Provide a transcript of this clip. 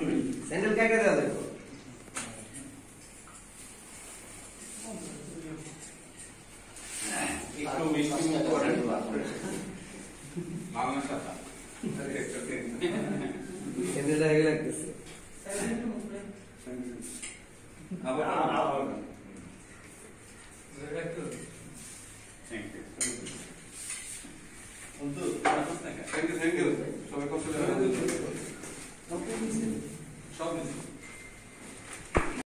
सैंडल क्या कहते हैं देखो Thank you. Thank you. Thank you. Schauen wir